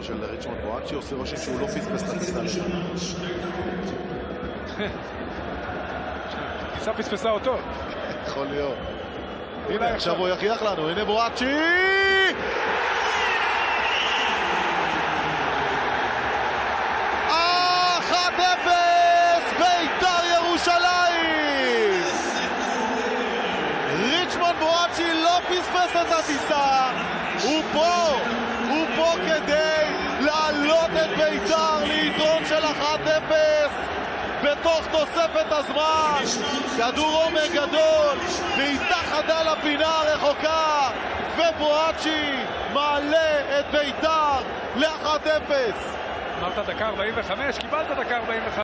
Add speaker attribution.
Speaker 1: השער של ריצ'מונד בואצ'י עושה רושם שהוא לא פספס את הטיסה הראשונה. הטיסה פספסה אותו.
Speaker 2: יכול להיות. הנה, עכשיו הוא יכריח לנו, הנה בואצ'י! לא פספס את הטיסה, הוא פה! בתוך תוספת הזמן. כדור עומק גדול, בעיטה חדה לפינה הרחוקה, ובואצ'י מעלה את בית"ר ל-1-0.
Speaker 1: אמרת דקה 45, קיבלת דקה 45.